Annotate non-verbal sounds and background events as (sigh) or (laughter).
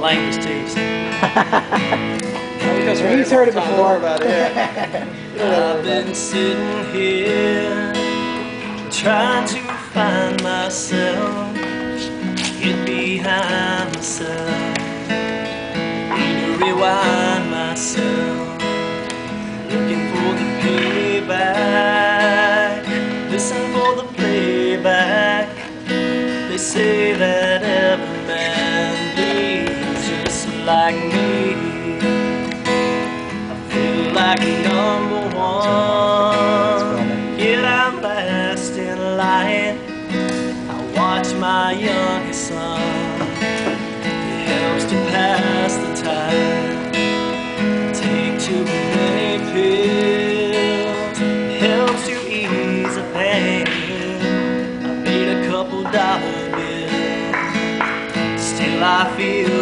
my language taste. Because He's heard it before. About it. (laughs) I've been sitting here trying to find myself, get behind myself, need to rewind myself, looking for the playback, listen for the playback. They say that every man like me. I feel like number one. Yet I'm last in line. I watch my youngest son. He helps to pass the time. Take too many pills. Helps to ease the pain. I made a couple dollar bills. Still I feel